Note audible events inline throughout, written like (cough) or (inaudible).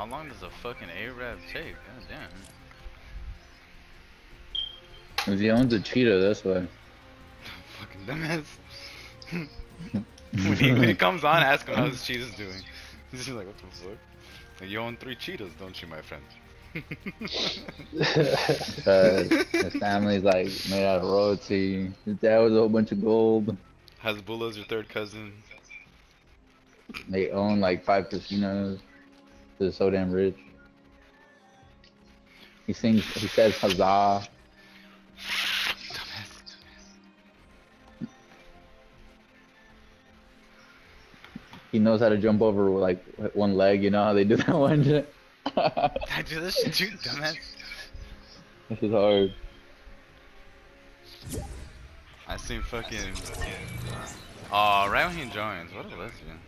How long does a fucking Arab take? God damn. If he owns a cheetah, that's why. (laughs) fucking dumbass. (laughs) when, he, when he comes on, ask him how his (laughs) cheetah's doing. He's just like, what the fuck? Like, you own three cheetahs, don't you, my friend? Uh, his family's like made out of royalty. His dad was a whole bunch of gold. Hasbullah's your third cousin. They own like five casinos. They're so damn rich. He sings. He says huzzah. Dumbass. He knows how to jump over like one leg. You know how they do that (laughs) one shit. I do this shit too, dumbass. this is hard. I seen fucking. Uh, aw, right when he joins. What a lesbian.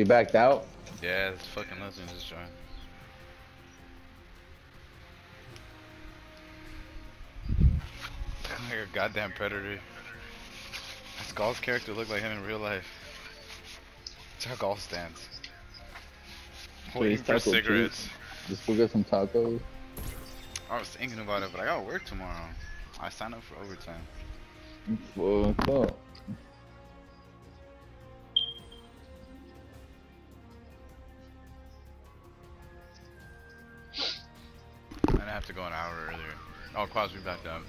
You backed out. Yeah, it's fucking lesbian just joined. like (laughs) a goddamn predator. This Golf's character looked like him in real life. That's how Golf stands. Waiting Please, for cigarettes. Just go get some tacos. I was thinking about it, but I gotta work tomorrow. I signed up for overtime. What's up? To go an hour earlier. Oh, Quaz, we backed up.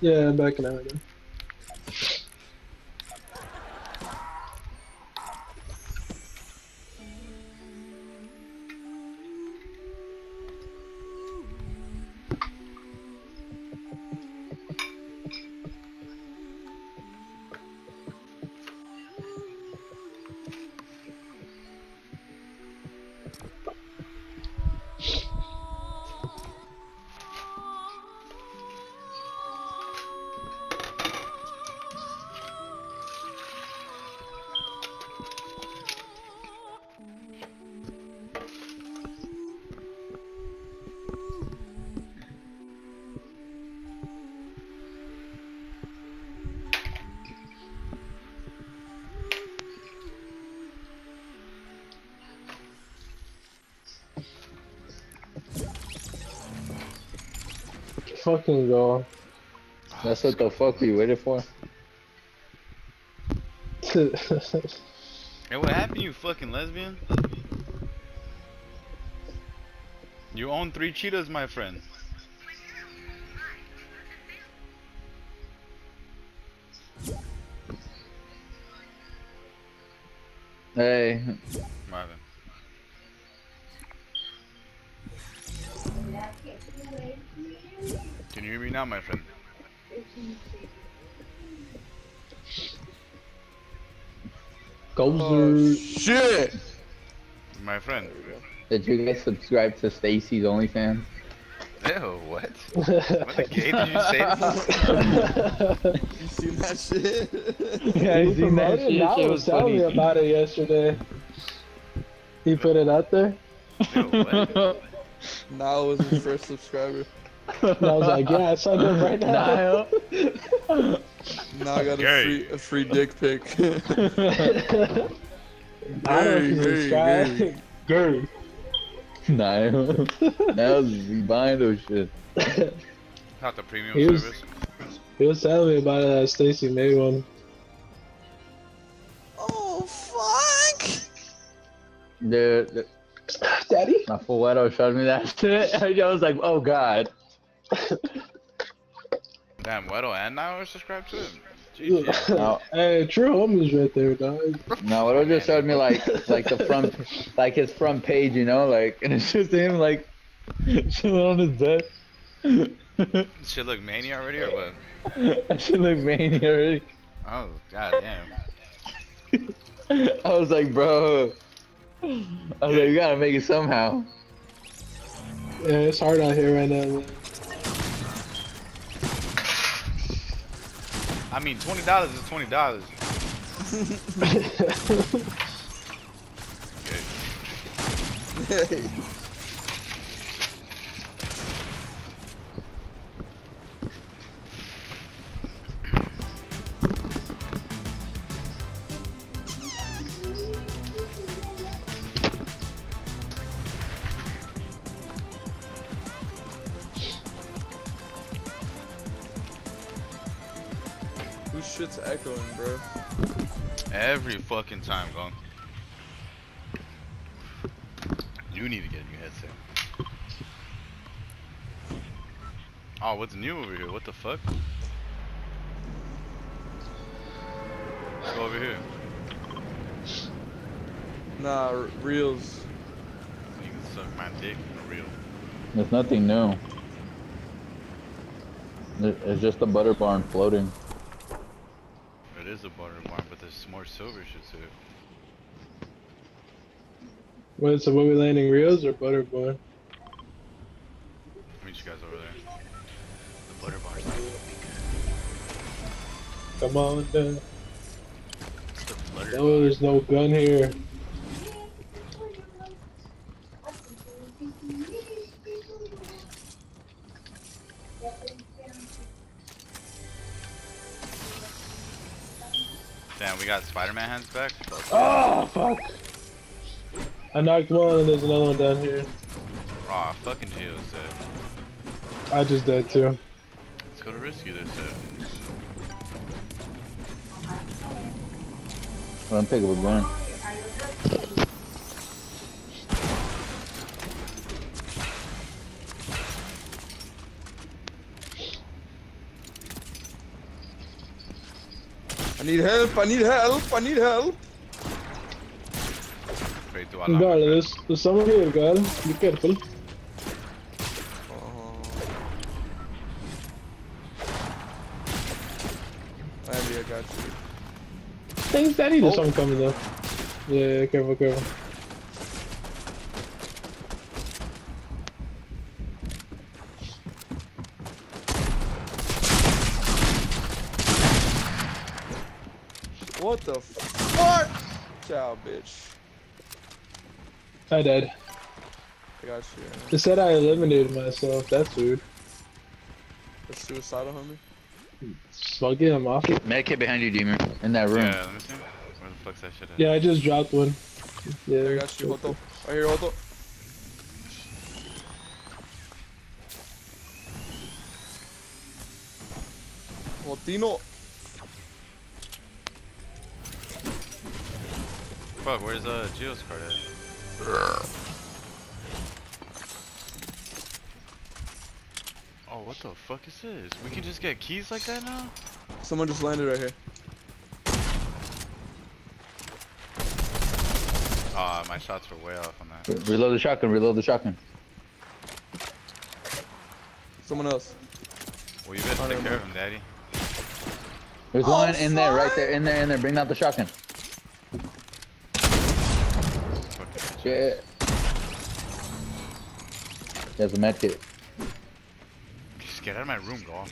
Yeah, I'm backing out again. Fucking go. That's what the fuck we waited for. Hey, what happened, you fucking lesbian? You own three cheetahs, my friend. Hey, Can you hear me now, my friend? Gozer. Oh, shit! My friend. Did you guys subscribe to Stacy's OnlyFans? Ew, what? (laughs) What the gay did you say? You seen that shit? yeah, You he seen that promoted shit? Nat Shit was was telling me about it yesterday. He put it out there. Ew, what? (laughs) Now was his first subscriber. (laughs) And I was like, yeah, I signed up right now. Now (laughs) I got a free a free dick pic. (laughs) I don't know if Gay, you gay, subscribe. Gay. Niall. Niall's be buying those shit. Not the premium He was- service. He was telling me about it that Stacy made one. oh fuck! Dude, the- Daddy? my fool Wedo showed me that shit. I was like, oh god. Damn, what Weddle and now are subscribed to it? GG. No, hey, true homies right there, dog. no, Wedo just showed me like, like the front, like his front page, you know, like, and it's just him like, chilling on his bed. Shit look mania already or what? (laughs) I should look veiny already. Oh, god damn. (laughs) I was like, bro. I was like, you gotta make it somehow. Yeah, it's hard out here right now, man. I mean, twenty dollars is twenty dollars. (laughs) (laughs) Hey. Every fucking time, Gong. You need to get a new headset. Oh, what's new over here? What the fuck? Let's go over here. Nah, reels. You can suck my dick for real. There's nothing new. It's just a butter barn floating. Is a butter barn, but there's more silver it. Wait, so what we landing Rios or butter Butterborn? Meet you guys over there. The butter barn's not gonna be good. Come on, then. The Oh, there's no gun here. Spider-Man hands back. Oh, fuck. I knocked one and there's another one down here. Aw, fucking Geo's dead. I just died too. Let's go to rescue this shit. Don't pick up a gun. Need help, I need help, I need help. Pray to Allah. God, there's, there's someone here, God. Be careful. Oh. Andy, I got you. Thanks, Daddy. There's Oh. someone coming though. Yeah, yeah, careful, careful. What the fuck? Ciao, bitch. I died. I got you. They said I eliminated myself. That's weird. The suicidal homie. So I'll get him off. Medkit behind you, Demon. In that room. Yeah, let me see. Where the fuck's that shit at? Yeah, I just dropped one. Yeah. I Yeah. got you, Hoto. Right here, Hoto. Hotino. Fuck, where's uh Geo's card at? Oh, what the fuck is this? We can just get keys like that now? Someone just landed right here. Ah, my shots were way off on that. Reload the shotgun, reload the shotgun. Someone else. Well, you better I take care know. of him, daddy. There's Oh, one in there, right there, in there, in there. Bring out the shotgun. Fucking bitch. Shit. There's a medkit. Just get out of my room, dog.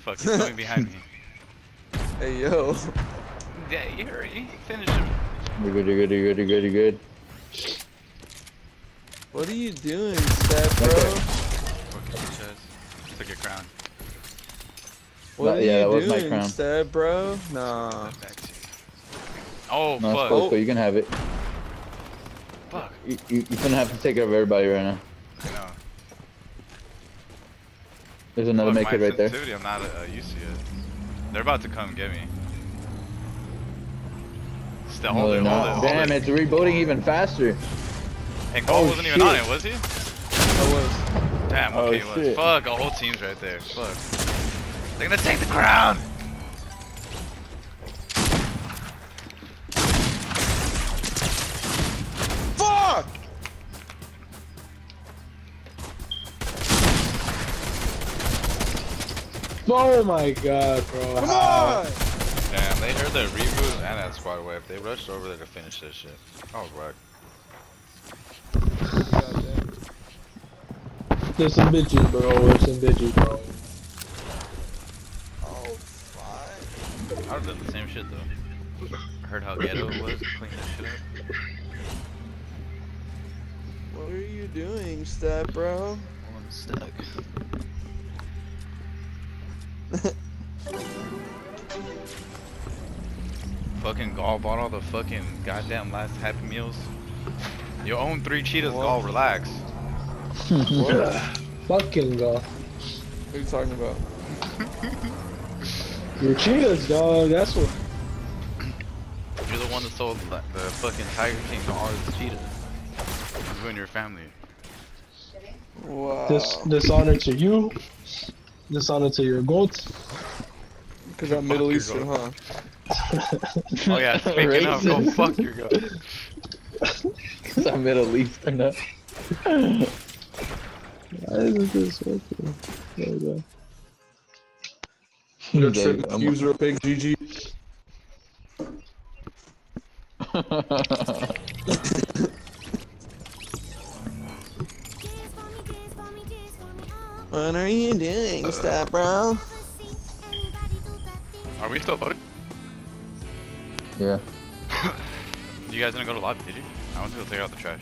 Fuck, he's coming behind me. (laughs) Hey, yo. Yeah, you hurry. Finish him. You're good, you're good, you're good, you're good, you're good. What are you doing, Seth, bro? Okay. Fucking bitch ass. Took your crown. What That- are yeah, you that was my doing, crown. Seth, bro? Nah. Back. Oh, No, fuck. cool, it's cool, you can have it. Fuck. You, you, you shouldn't have to take care of everybody right now. I know. There's another Look, medkit right there. I'm not uh, used to it. They're about to come get me. Still, No, hold it, hold it, hold Damn, it. it's rebooting even faster. And Cole Oh, wasn't even on it, was he? I was. Damn, Oh, okay, he was. shit. Fuck, a whole team's right there. Fuck. They're gonna take the crown! Oh my god, bro. Come How? on! Damn, they heard the reboot and that squad wave. They rushed over there to finish this shit. I was wrecked. There's some bitches, bro. There's some bitches, bro. Oh, fuck. I would've done the same shit though. Heard how ghetto it was, clean that shit up. What are you doing, Seth, bro? Well, I'm stuck. (laughs) fucking Gall bought all the fucking goddamn last Happy Meals. You own three cheetahs, What? Gall, relax. (laughs) Fucking go. What are you talking about? (laughs) Your cheetahs, dog. That's what. You're the one that sold the, the fucking Tiger King to all his cheetahs. You and your family. Wow. This dishonor to you. Dishonor to your goats. Because I'm Middle Eastern, huh? (laughs) Oh yeah, speaking of, go fuck your goat. Cause (laughs) I'm Middle Eastern. Huh? Why is this working? There we go. Your There trip you go. user pig GG. (laughs) What are you doing, step bro? Are we still voting? yeah. (laughs) You guys didn't go to lobby, did you? I went to go take out the trash.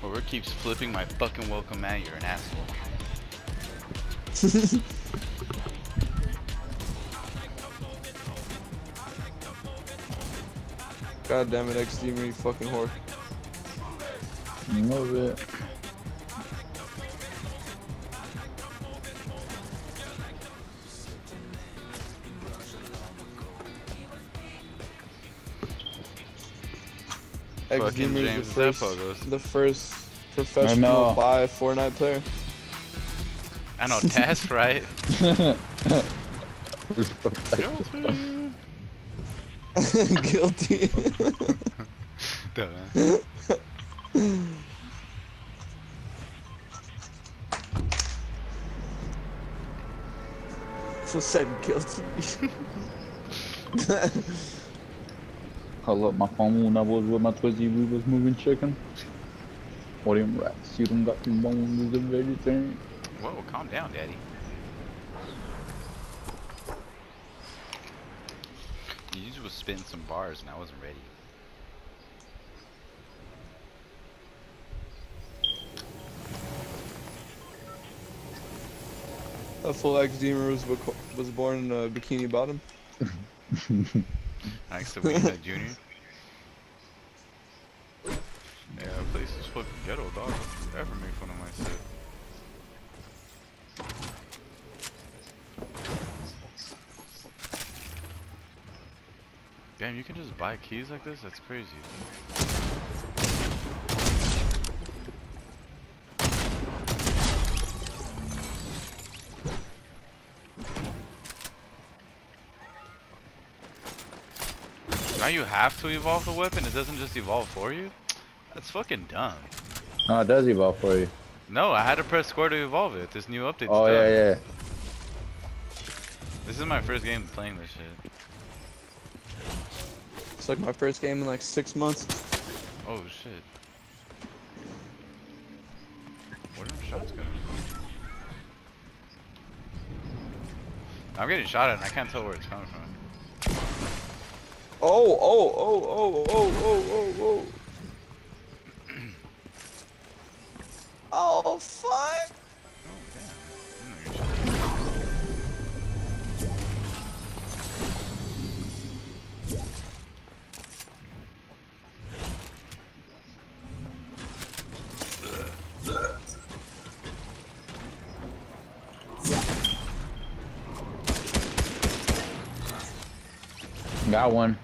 Whoever keeps flipping my fucking welcome mat, you're an asshole. (laughs) God damn it, XD, you fucking whore. A little bit. Fucking XD is the first, Zeppo the first professional know. buy Fortnite player. I know, that's right. (laughs) (laughs) Guilty. (laughs) Dumbass. so said guilty. (laughs) Hold up, my phone when I was with my Twizzy, we was moving chicken. What them rats? You done got them bones of vegetarian. Whoa, calm down, daddy. You just was spitting some bars and I wasn't ready. A full XD was, was born in a bikini bottom. Thanks to a junior. (laughs) Yeah, that place is fucking ghetto, dog. Don't ever make fun of my Damn, you can just buy keys like this? That's crazy. Now you have to evolve the weapon? It doesn't just evolve for you? That's fucking dumb. Oh, it does evolve for you. No, I had to press square to evolve it. This new update. Oh, yeah, yeah. This is my first game playing this shit. It's like my first game in like six months. Oh shit. Where are them shots going? I'm getting shot at and I can't tell where it's coming from. Oh, oh, oh, oh, oh, oh, oh, oh. (clears throat) Oh, fuck. Got one.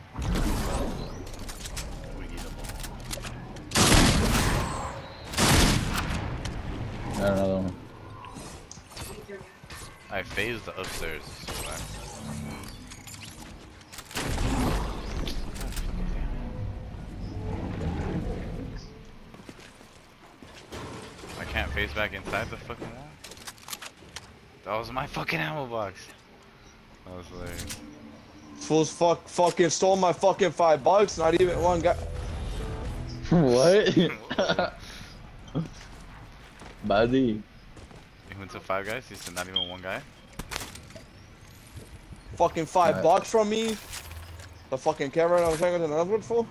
Got another one. I phased the upstairs. I- can't phase back inside the fucking wall. That was my fucking ammo box. I was like, Fools fuck, fucking stole my fucking five bucks. Not even one guy. (laughs) what? (laughs) Buddy. he went to five guys. He said not even one guy. Fucking five Alright. bucks from me. The fucking camera I was hanging in another for.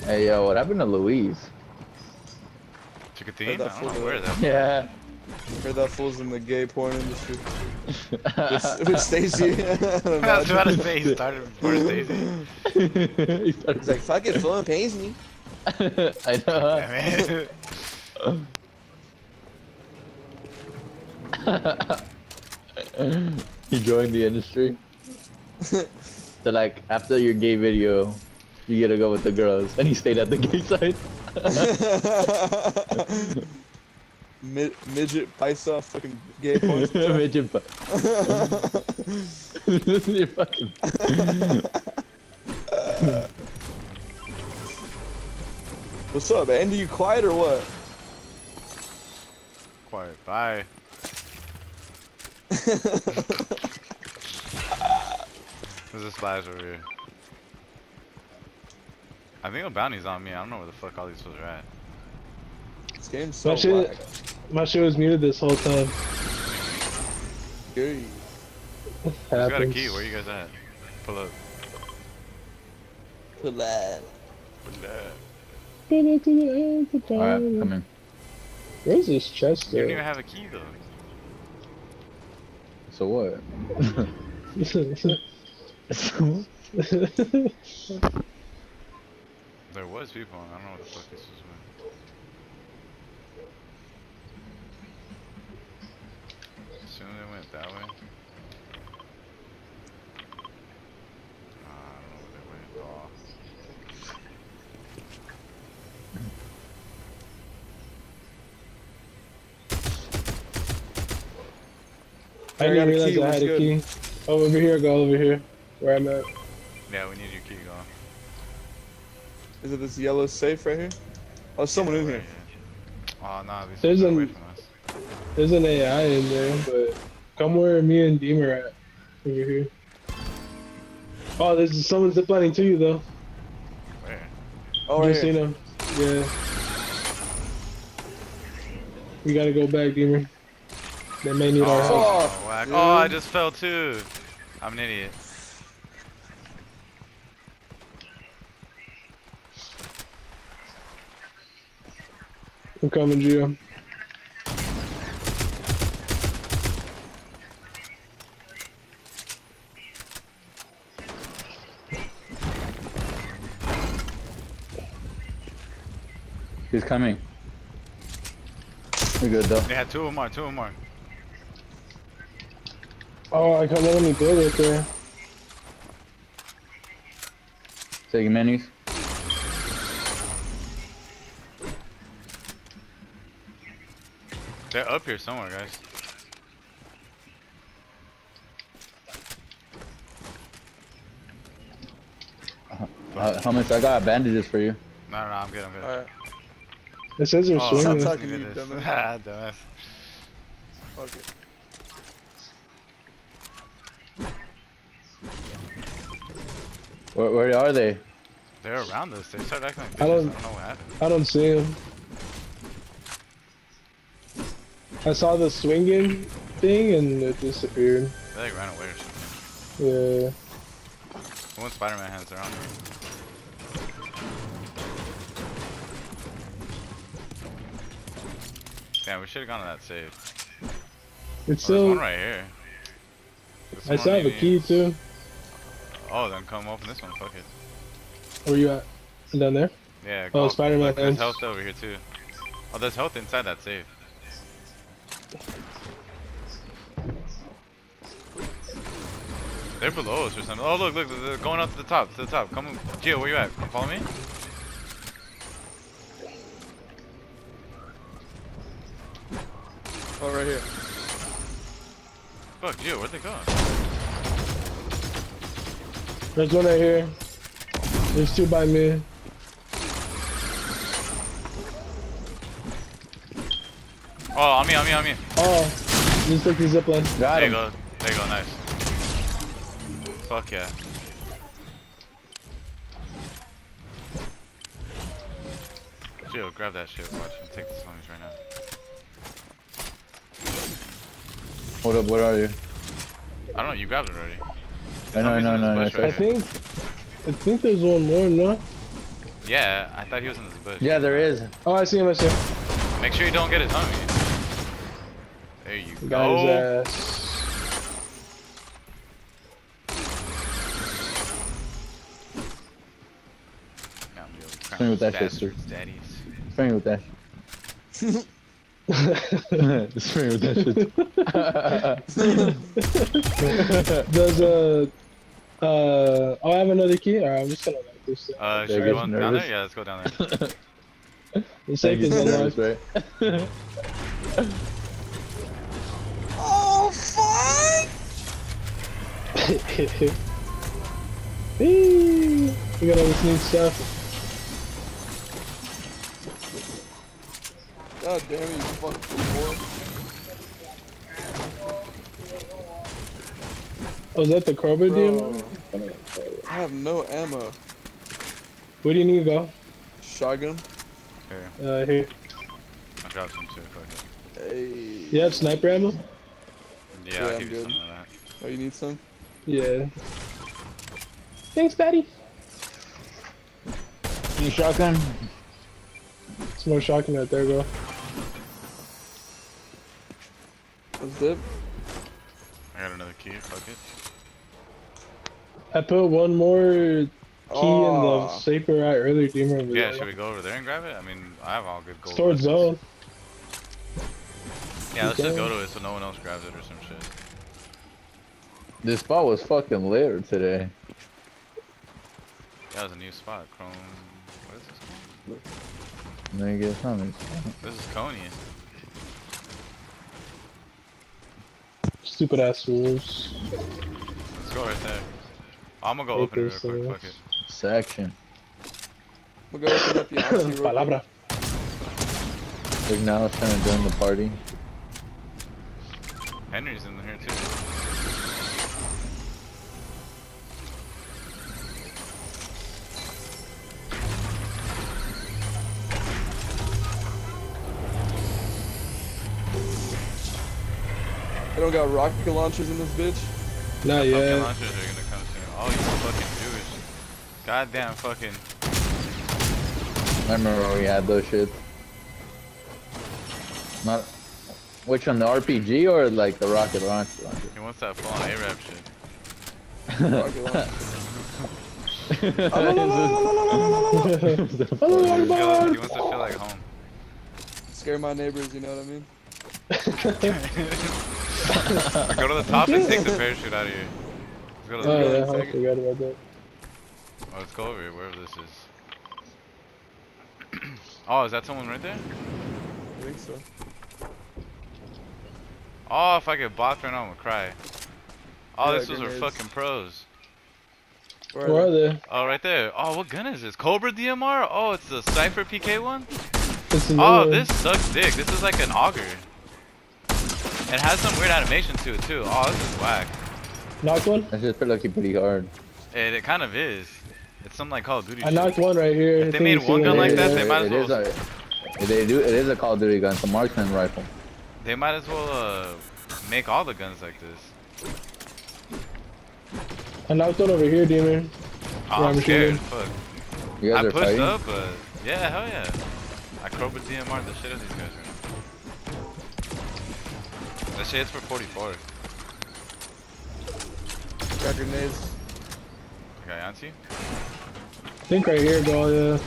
Hey, yo, what happened to Louise? Took a theme? that I don't know fool where do that. (laughs) Yeah. Heard that fool's in the gay porn industry. with, (laughs) with Stacy. (laughs) I was about to say he started before Stacy. (laughs) He started- He's like, fuck it, Philip pays me. I know. Damn it. he joined the industry. so like after your gay video, you get to go with the girls, and he stayed at the gay side. Mid midget paisa fucking gay porn. star. (laughs) Midget fu- (laughs) You fucking- What's up, Andy? You quiet or what? Quiet. Bye. (laughs) There's a splash over here. I think a bounty's on me. I don't know where the fuck all these fools are at. This game's so My shit, whack. My shit was muted this whole time. Gay. Who's got a key? Where you guys at? Pull up. Pull that. Pull up. Alright, come in. Where's this chest You don't even have a key though. So what? (laughs) There was people. I don't know what the fuck this was. With. Assume they went that way. Ah, I don't know where they went at all. I I didn't realize key, I what's had a good? key. Oh, over here, go over here. Where I'm at. Yeah, we need your key going. Is it this yellow safe right here? Oh, someone in here. Oh, nah, these There's an- away from us. There's an AI in there, but come where me and Deem are at. Over here. Oh, there's someone ziplining to you though. Where? Oh, right Just here. seen him. Yeah. We gotta go back, Deemer. They may need our oh, help. Oh, Fuck, whack. dude. oh, I just fell too. I'm an idiot. I'm coming, Gio. He's coming. We're good though. They had two more, two more. Oh, I can't let me build it there. Taking minis. They're up here somewhere, guys. Uh, how much? I got bandages for you. No, no, no, I'm good, I'm good. Alright. It says they're Oh, Stop swinging. talking to you, this. dumbass. (laughs) Ah, dumbass. Fuck it. Where, where are they? They're around us. They started acting like I bitches. I don't- don't know what happened. I don't see them. I saw the swinging thing and it disappeared. They like ran away or something. Yeah. One Spider-Man has their own. Damn, we should have gone to that save. It's Oh, there's still. one right here. I still have a key too. Oh, then come open this one. Fuck it. Where you at? Down there? Yeah. Oh, Spider-Man There's health over here too. Oh, there's health inside that safe. They're below us or something. Oh, look, look, they're going up to the top, to the top. Come, Gio, where you at? Come follow me. Oh, right here. Fuck, Gio, where'd they go? There's one right here. There's two by me. Oh, on me, on me, on me. Oh, just took the zipline. Got There you go. There you go, nice. Fuck yeah. Gio, grab that shit. Watch him take the zombies right now. Hold up, where are you? I don't know, you grabbed it already. I know, I Zombies know, in I know. this bush I I here. think, I think there's one more, no? Yeah, I thought he was in this bush. Yeah, there is. Oh, I see him, I see him. Make sure you don't get his homie. There you Got go. his ass. Now I'm really Swing with that shit, bastards, daddies. Swing with that (laughs) shit. Swing with that shit. (laughs) Does uh uh oh I have another key? Alright, I'm just gonna like this. Uh, Yeah, should we go down there? Yeah, let's go down there. (laughs) The safe He's is nervous, right? (laughs) Oh fuck! Whee! We got all this new stuff. God damn it, you fucking boy. Oh, is that the Cobra Bro, deal? I have no ammo. Where do you need to go? Shotgun. Here, Uh, here. I got some too. Fuck it. Hey. You have sniper ammo? Yeah, Yeah, I'll I'm give you good. some of that. Oh, you need some? Yeah. Thanks, Patty. You shotgun? It's more shocking right there, bro. Let's dip. I got another key. Fuck it. I put one more key in the ah. Aw. safe we're at earlier, Deemer. and we Yeah, got should we go over there and grab it? I mean, I have all good gold. Stored weapons. zone. Yeah, let's just go to it so no one else grabs it or some shit. This spot was fucking lit today. That was a new spot. Chrome. What is this called? Nigga, something. This is Coney. Stupid ass rules. Let's go right there. I'm gonna go Take open it real this, quick. uh, Fuck it. Section. We'll go open up the (laughs) Yahtzee real quick. Palabra. Look now it's trying to join the party. Henry's in here too. They don't got rocket launchers in this bitch. Not Pumpkin yet. launchers are gonna come soon. Oh, you fucking Jewish. Goddamn fucking. I remember when we had those shit. Not which one, the RPG or like the rocket launch launcher? He wants that full on Arab shit. Rocket launcher. Allahu He wants, to Akbar. feel, he wants to feel like home. Scare my neighbors, you know what I mean? (laughs) (laughs) (laughs) go to the top and take the parachute out of here. Let's go to the Oh top. yeah, I Second. forgot about that. Oh, let's go over here, wherever this is. (clears throat) oh, is that someone right there? I think so. Oh, if I get bopped right now, I'm gonna cry. Oh, Yeah, this was our fucking pros. Where Where are are they? they? Oh, right there. Oh, what gun is this? Cobra DMR? Oh, it's the Cypher PK one? It's Oh, one. this sucks dick. This is like an auger. It has some weird animation to it too. Oh, this is whack. Knocked one? That's just pretty pretty hard. It, it kind of is. It's something like Call of Duty I shit. knocked one right here. If they made one gun like that, here. they might as it is well- a, they do. It is a Call of Duty gun. It's a marksman rifle. They might as well uh, make all the guns like this. I knocked one over here, Demon. Oh, I'm I'm scared. shooting. Fuck. You guys I are pushed fighting. up, but yeah, hell yeah. I Cobra DMR the shit out of these guys right now. That shit hits for 44. Got grenades. Okay, Yancy? I think right here, bro. Yeah.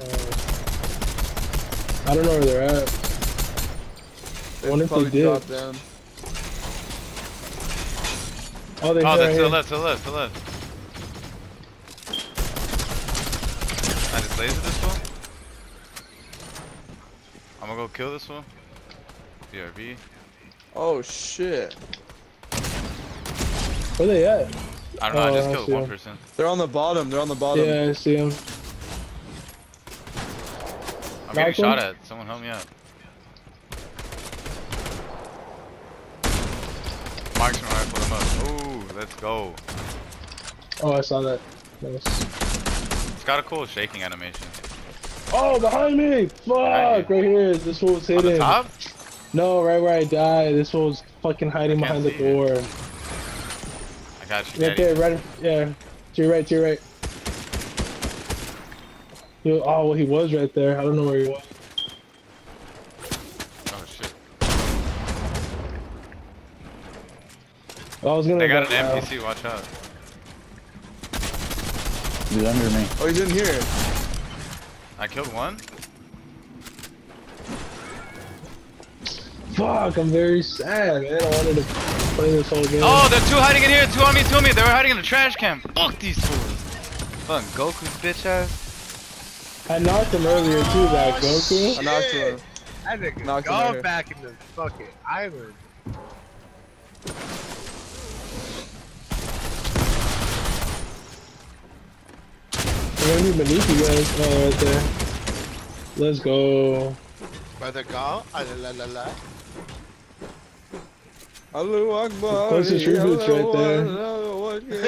Uh, I don't know where they're at. They Wonder if they probably did. dropped down. Oh, they Oh, right that's to here. the left, to the left, to the left. I just laser this one. I'm gonna go kill this one. BRB. Oh shit. Where they at? I don't know, Oh, I just oh, I killed see one him. person. They're on the bottom. They're on the bottom. Yeah, I see them. I'm getting Knocked shot at. Someone help me out. Marksman rifle him up. Ooh, let's go. Oh, I saw that. Nice. It's got a cool shaking animation. Oh, behind me! Fuck! Right here. This one was hiding. On the top? No, right where I died. This fool's fucking hiding behind the door. It. I got you. Right there, right. Yeah. To your right, to your right. He, oh, well, he was right there. I don't know where he was. Oh, shit. I was gonna. I got an. NPC, watch out. He's under me. Oh, he's in here. I killed one? Fuck, I'm very sad, man. I wanted to play this whole game. Oh, there are two hiding in here, two on me, two on me. They were hiding in the trash can. Fuck these fools. Fuck Goku's bitch ass. I knocked him earlier too, that Goku. I knocked him. That nigga Knocked him right gone back in the fucking island. We're gonna be beneath you guys. Oh, right there. Let's go. Brother Gal, ah, la la la la. Allahu Akbar. Closest tributes right there. there.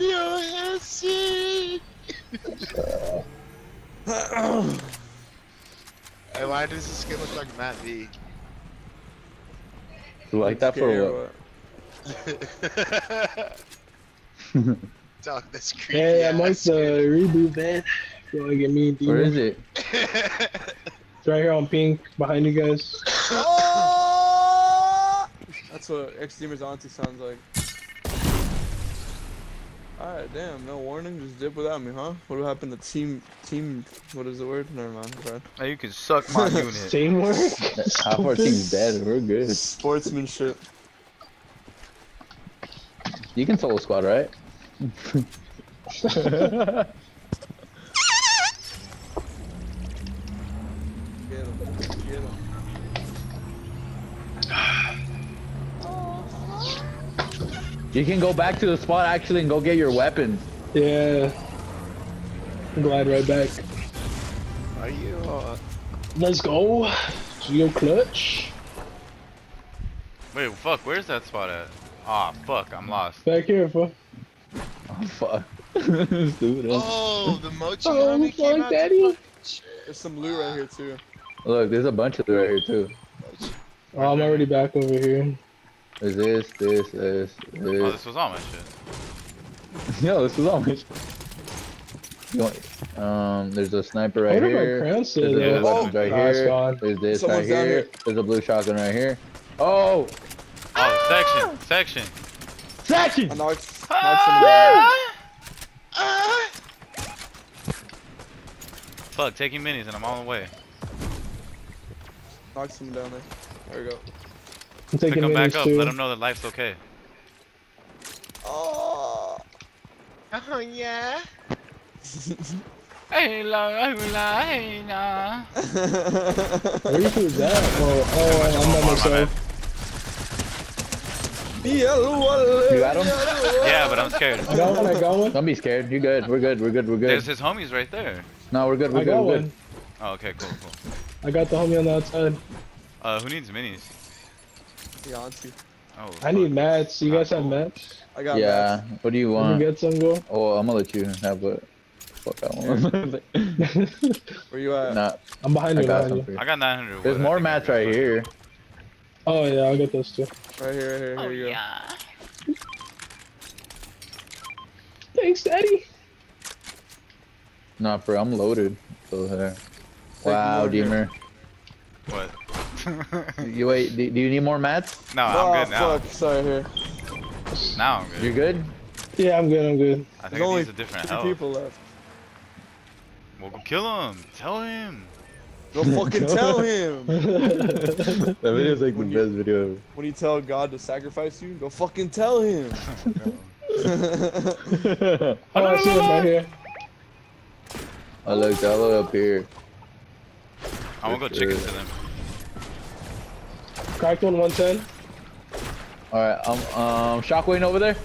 No, see. Hey, why does this skin look like Matt V? You like that for what? (laughs) (laughs) Dog, that's creepy. Hey, I might ass the reboot, man. If you wanna get me and Where Demon. is it? It's right here on pink, behind you guys. (laughs) That's what X Demon's auntie sounds like. Alright, damn, no warning, just dip without me, huh? What happened to team, team, what is the word? Never mind, bro. Hey, you can suck my (laughs) unit. Teamwork. (laughs) Half our team's dead. We're good. Sportsmanship. You can solo squad, right? Get him, get him. You can go back to the spot actually and go get your weapons. Yeah. Glide right back. Are you? Uh, Let's go. Geo clutch. Wait, fuck, where's that spot at? Ah, fuck, I'm lost. Back here, fool. Oh fuck. (laughs) Stupid. oh, the mochi Oh, army came fuck, out. daddy. There's some loot right here, too. Look, there's a bunch of it right here too. Oh, I'm already back over here. There's this, this, this, Oh, this. this was all my shit. (laughs) Yo, this was all my. shit. want- Um, there's a sniper right What here. Cranston? There's Yeah, a that's weapons fine. right Oh, it's here. gone. There's this Someone's right down here. here. There's a blue shotgun right here. Oh, Oh, section, section. section. I knocked, knocked someone down Ah! Fuck, taking minis and I'm on the way. Knock Knocked someone down there. There we go. I'm So taking come back up, too. let them know that life's okay. Oh! Oh yeah. (laughs) Hey, la, hey, la, hey, nah. Where you was that? Oh, oh, I'm by myself. You got him? (laughs) Yeah, but I'm scared. I got one. I got one. Don't be scared. You're good. We're good. We're good. We're good. There's his homies right there. No, we're good. We're I good. got We're one. good. Oh, okay, cool, cool. I got the homie on the outside. Uh, who needs minis? Yeah, auntie. Oh, I need mats. You guys have mats? I got Yeah. What do you want? me want? get some, go. Oh, I'm gonna let you have it. Fuck that one. (laughs) Where you at? nah, I'm behind I you. got Behind you. I got 900 There's more mats right fine. here. Oh yeah, I'll get those too. Right here, right here, here oh, you go. Yeah. Thanks, Daddy. Nah, bro, I'm loaded. So here. Wow, more here. Deemer. What? (laughs) You wait. Do, do you need more mats? no, I'm oh, good now. fuck. Sorry, here. Now I'm good. You're good. Yeah, I'm good. I'm good. I There's think it only needs a different three health. people left. Well, go kill him. Tell him. Go (laughs) fucking tell him. (laughs) That video's is like the you- best video. ever. When you tell God to sacrifice you, go fucking tell him. (laughs) oh, I see him right here. I looked all the way up here. I'm gonna go chicken to them. Cracked one, 110. All right, um, um, shockwave over there.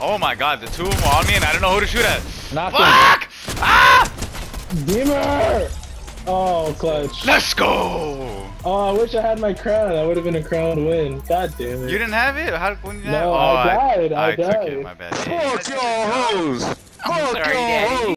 Oh my god, the two of them were on me and I don't know who to shoot at. Knock him. Fuck! Deemer! Oh, clutch. Let's go! Oh, I wish I had my crown. That would have been a crown win. God damn it. You didn't have it? How when you No, oh, I died. I I took died. it. My bad. Fuck your hoes. Fuck your Daddy. hoes.